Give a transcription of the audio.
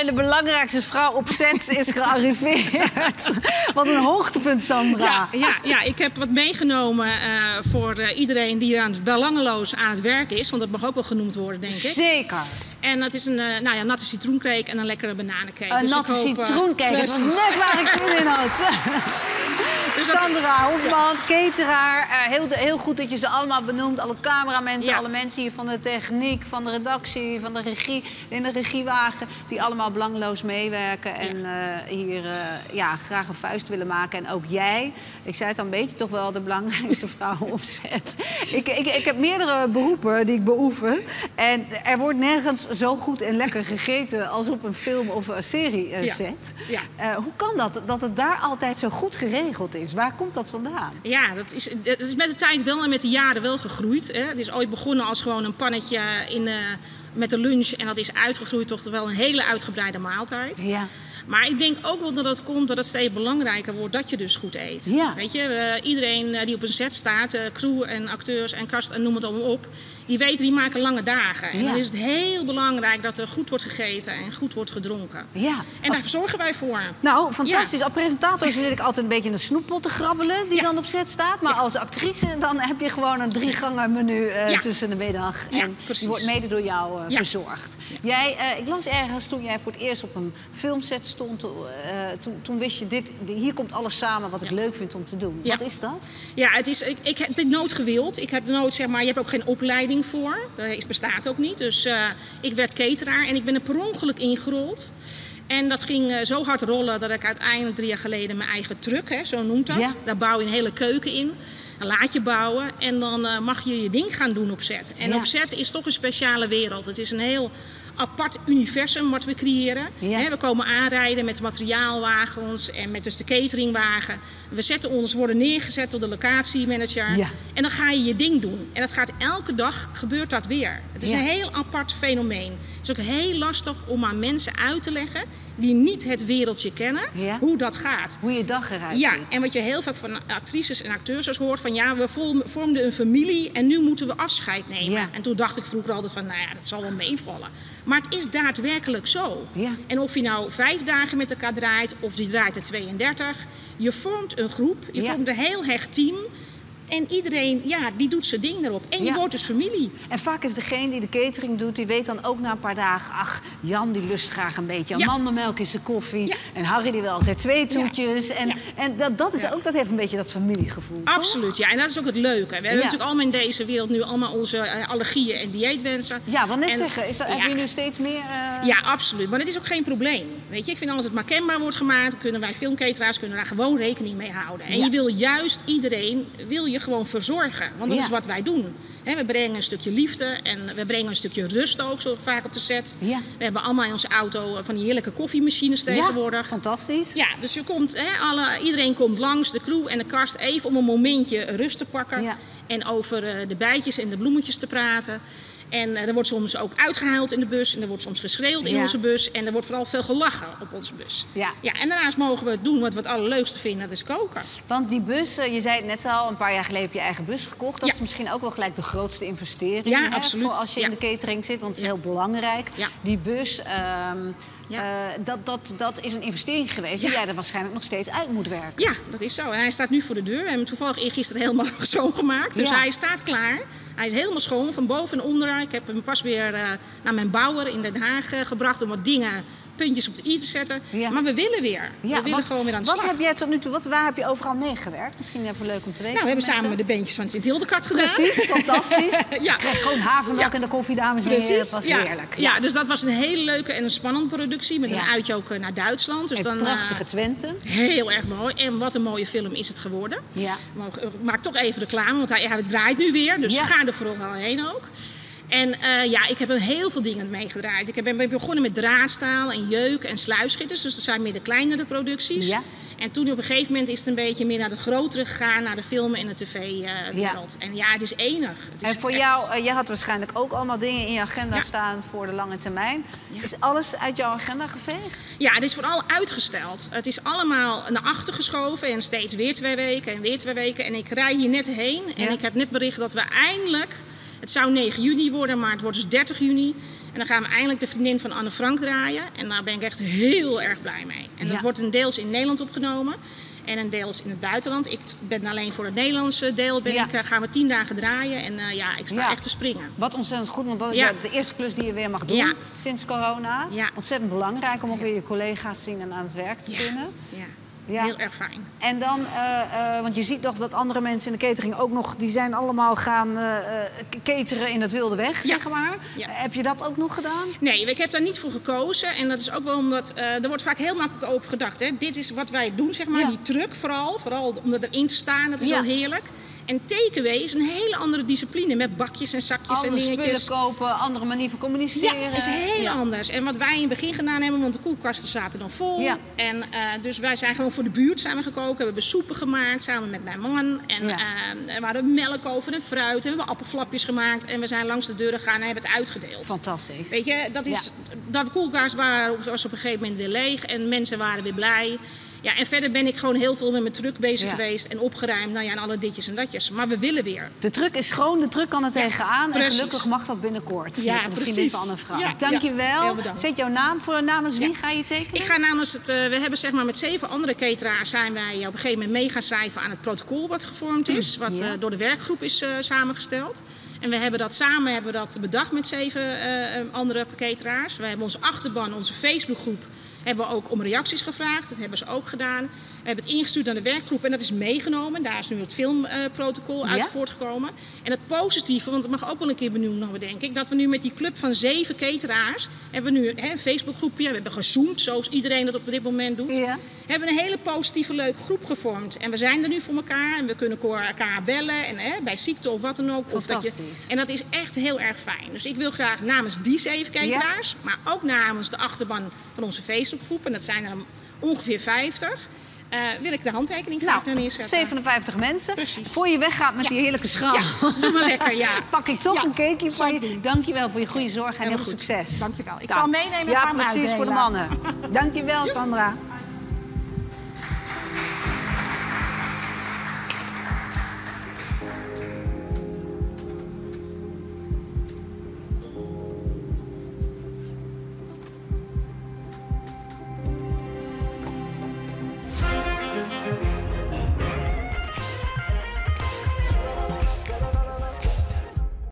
En de belangrijkste vrouw op set is gearriveerd. Wat een hoogtepunt, Sandra. Ja, ja, ja, ik heb wat meegenomen uh, voor uh, iedereen die aan het belangeloos aan het werk is. Want dat mag ook wel genoemd worden, denk ik. Zeker. En dat is een uh, nou ja, natte citroencake en een lekkere bananencake. Een dus natte citroencake, dat was net waar ik zin in had. Dus Sandra Hofman, cateraar. Uh, heel, heel goed dat je ze allemaal benoemt. Alle cameramensen, ja. alle mensen hier van de techniek, van de redactie, van de regie, in de regiewagen. Die allemaal belangloos meewerken en ja. uh, hier ja, graag een vuist willen maken. En ook jij, ik zei het al een beetje, toch wel de belangrijkste vrouw opzet. ik, ik, ik heb meerdere beroepen die ik beoefen. En er wordt nergens zo goed en lekker gegeten als op een film of een serie set. Ja. hoe kan dat, dat het daar altijd zo goed geregeld is? Waar komt dat vandaan? Ja, dat is, dat is met de tijd wel en met de jaren wel gegroeid. Hè. Het is ooit begonnen als gewoon een pannetje in, uh, met de lunch. En dat is uitgegroeid tot wel een hele uitgebreide maaltijd. Ja. Maar ik denk ook wel dat het komt dat het steeds belangrijker wordt dat je dus goed eet. Ja. Weet je, uh, iedereen uh, die op een set staat, uh, crew en acteurs en kast en noem het allemaal op, die weten die maken lange dagen. En dan is het heel belangrijk dat er goed wordt gegeten en goed wordt gedronken. Ja. En daar zorgen wij voor. Nou, fantastisch. Ja. Als presentator zit ik altijd een beetje in de snoeppot te grabbelen die dan op set staat. Maar als actrice dan heb je gewoon een drie gangen menu tussen de middag. en die wordt mede door jou verzorgd. Jij, ik las ergens toen jij voor het eerst op een filmset stond, uh, toen, toen, wist je, dit, hier komt alles samen wat ik ja. leuk vind om te doen. Ja. Wat is dat? Ja, het is, ik, ik heb nooit gewild. Ik heb nooit, zeg maar, je hebt ook geen opleiding voor. Dat bestaat ook niet. Dus ik werd cateraar en ik ben er per ongeluk ingerold. En dat ging uh, zo hard rollen dat ik uiteindelijk drie jaar geleden mijn eigen truck, hè, zo noemt dat. Ja. Daar bouw je een hele keuken in. Dan laat je bouwen en dan uh, mag je je ding gaan doen op set. En ja. op is toch een speciale wereld. Het is een heel apart universum wat we creëren. Ja. we komen aanrijden met de materiaalwagens en met dus de cateringwagen. We zetten ons, worden neergezet door de locatiemanager. Ja. En dan ga je je ding doen. En dat gaat elke dag, gebeurt dat weer. Het is een heel apart fenomeen. Het is ook heel lastig om aan mensen uit te leggen die niet het wereldje kennen, hoe dat gaat. Hoe je dag eruit Ja, en wat je heel vaak van actrices en acteurs hoort van ja, we vormden een familie en nu moeten we afscheid nemen. En toen dacht ik vroeger altijd van nou ja, dat zal wel meevallen. Maar het is daadwerkelijk zo. Ja. En of je nou vijf dagen met elkaar draait of die draait er 32, je vormt een groep, je ja. vormt een heel hecht team. En iedereen, ja, die doet zijn ding erop. En je ja. wordt dus familie. En vaak is degene die de catering doet, die weet dan ook na een paar dagen... ach, Jan die lust graag een beetje ja. amandelmelk in zijn koffie. Ja. En Harry die wil altijd twee toetjes. En, en dat, dat, is ook, dat heeft een beetje dat familiegevoel, Absoluut, toch? ja. En dat is ook het leuke. We hebben natuurlijk allemaal in deze wereld nu allemaal onze uh, allergieën en dieetwensen. Ja, wat net en, zeggen. Is dat, Heb je nu steeds meer... Uh... Ja, absoluut. Maar dat is ook geen probleem. Weet je, ik vind als het maar kenbaar wordt gemaakt... kunnen wij filmcateraars kunnen daar gewoon rekening mee houden. En je wil juist iedereen, wil je gewoon verzorgen. Want dat ja. is wat wij doen. He, we brengen een stukje liefde en we brengen een stukje rust ook zo vaak op de set. Ja. We hebben allemaal in onze auto van die heerlijke koffiemachines tegenwoordig. Ja, fantastisch. Ja, dus je komt, he, alle, iedereen komt langs, de crew en de kast, even om een momentje rust te pakken. En over uh, de bijtjes en de bloemetjes te praten. En uh, er wordt soms ook uitgehuild in de bus. En er wordt soms geschreeuwd in ja. onze bus. En er wordt vooral veel gelachen op onze bus. Ja. ja. En daarnaast mogen we doen wat we het allerleukste vinden, dat is koken. Want die bus, uh, je zei het net al, een paar jaar geleden heb je eigen bus gekocht. Dat ja. is misschien ook wel gelijk de grootste investering. Ja, hè, absoluut. Voor als je in de catering zit, want het is heel belangrijk. Die bus, um, ja. uh, dat, dat, dat is een investering geweest die jij er waarschijnlijk nog steeds uit moet werken. Ja, dat is zo. En hij staat nu voor de deur. We hebben hem toevallig eergisteren helemaal schoongemaakt. Dus hij staat klaar. Hij is helemaal schoon, van boven en onder. Ik heb hem pas weer uh, naar mijn bouwer in Den Haag uh, gebracht om wat dingen, puntjes op de i te zetten. Ja. Maar we willen weer. Ja, we willen wat, gewoon weer aan de wat slag. heb jij tot nu toe, wat, waar heb je overal meegewerkt? Misschien even leuk om te weten. Nou, we hebben samen met de beentjes van Sint-Hildekart gedaan. Precies, fantastisch. ja. Gewoon havermelk en de koffie, dames en heren. Dat was ja. heerlijk. Ja. dus dat was een hele leuke en een spannende productie. Met een uitje ook naar Duitsland. Dus dan, prachtige Twente. Heel erg mooi. En wat een mooie film is het geworden. Ja. Maak toch even reclame, want hij, hij draait nu weer. Dus ga er vooral heen ook. En uh, ja, ik heb heel veel dingen meegedraaid. Ik ben begonnen met draadstaal en jeuk en sluisschitters. Dus dat zijn meer de kleinere producties. Ja. En toen op een gegeven moment is het een beetje meer naar de grotere gegaan, naar de filmen en de tv-wereld. Ja. En ja, het is enig. Het is en voor echt... jou, uh, jij had waarschijnlijk ook allemaal dingen in je agenda ja. staan voor de lange termijn. Ja. Is alles uit jouw agenda geveegd? Ja, het is vooral uitgesteld. Het is allemaal naar achter geschoven en steeds weer twee weken en weer twee weken. En ik rij hier net heen en ik heb net bericht dat we eindelijk Het zou 9 juni worden, maar het wordt dus 30 juni. En dan gaan we eindelijk de vriendin van Anne Frank draaien. En daar ben ik echt heel erg blij mee. En dat Ja. wordt een deels in Nederland opgenomen en een deels in het buitenland. Ik ben alleen voor het Nederlandse deel ben Ja. ik, eh, gaan we tien dagen draaien. En eh, ja, ik sta Ja. echt te springen. Wat ontzettend goed, want dat is Ja. de eerste klus die je weer mag doen sinds corona. Ontzettend belangrijk om ook weer je collega's te zien en aan het werk te Ja. kunnen. Ja, heel erg fijn. En dan, eh, eh, want je ziet toch dat andere mensen in de catering ook nog, die zijn allemaal gaan eh, cateren in het wilde weg, Ja. zeg maar. Ja. Heb je dat ook nog gedaan? Nee, ik heb daar niet voor gekozen. En dat is ook wel omdat er wordt vaak heel makkelijk over gedacht. Hè. Dit is wat wij doen, zeg maar. Die truck vooral. Vooral om erin te staan, dat is wel heerlijk. En takeaway is een hele andere discipline. Met bakjes en zakjes en Andere spullen dingetjes. kopen, andere manier van communiceren. Ja, is heel anders. En wat wij in het begin gedaan hebben, want de koelkasten zaten dan vol. En dus wij zijn gewoon voor de buurt zijn we gekoken. We hebben soepen gemaakt samen met mijn man. En Ja. eh, we hadden melk over en fruit. En we hebben appelflapjes gemaakt. En we zijn langs de deuren gegaan en hebben het uitgedeeld. Fantastisch. Weet je, dat is, dat de koelkast waren, was op een gegeven moment weer leeg en mensen waren weer blij. Ja, en verder ben ik gewoon heel veel met mijn truck bezig Ja. geweest en opgeruimd. Nou ja, en alle ditjes en datjes. Maar we willen weer. De truck is schoon, de truck kan er tegenaan. En gelukkig mag dat binnenkort. Ja, met precies. van Frank. Ja, Dank je ja. Zet jouw naam voor. Namens wie ga je tekenen? Ik ga namens het, eh, we hebben zeg maar met zeven andere cateraars zijn wij op een gegeven moment mee gaan schrijven aan het protocol wat gevormd is. Wat Ja. eh, door de werkgroep is eh, samengesteld. En we hebben dat samen hebben we dat bedacht met zeven andere cateraars. We hebben onze achterban, onze Facebookgroep, hebben we ook om reacties gevraagd. Dat hebben ze ook gedaan. We hebben het ingestuurd naar de werkgroep en dat is meegenomen. Daar is nu het filmprotocol uit Ja. voortgekomen. En het positieve, want het mag ook wel een keer benoemd worden, denk ik, dat we nu met die club van zeven cateraars hebben we nu hè, een Facebookgroepje. We hebben gezoomd, zoals iedereen dat op dit moment doet. Ja. Hebben een hele positieve, leuke groep gevormd. En we zijn er nu voor elkaar en we kunnen elkaar bellen en hè, bij ziekte of wat dan ook. Of dat je, en dat is echt heel erg fijn. Dus ik wil graag namens die zeven cateraars, maar ook namens de achterban van onze Facebookgroep, en dat zijn er ongeveer 50, eh, wil ik de handtekening graag Nou, neerzetten. 57 mensen. Precies. Voor je weggaat met Ja. die heerlijke schaal. Ja, doe maar lekker, ja. Pak ik toch Ja, een cakeje van je. doen. Dankjewel voor je goede zorg en heel goed. succes. Dankjewel. Ik Dank. zal meenemen en Ja, precies, voor de mannen. Dankjewel, Sandra.